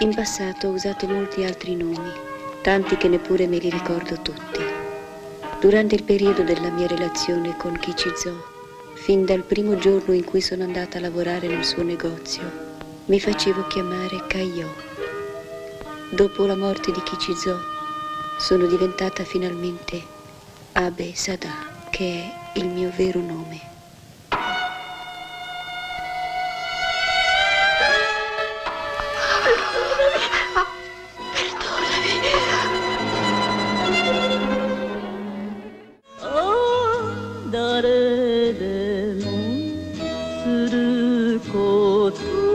In passato ho usato molti altri nomi, tanti che neppure me li ricordo tutti. Durante il periodo della mia relazione con Kichizo, fin dal primo giorno in cui sono andata a lavorare nel suo negozio, mi facevo chiamare Kaio. Dopo la morte di Kichizo, sono diventata finalmente Abe Sada, che è il mio vero nome. 들을 곳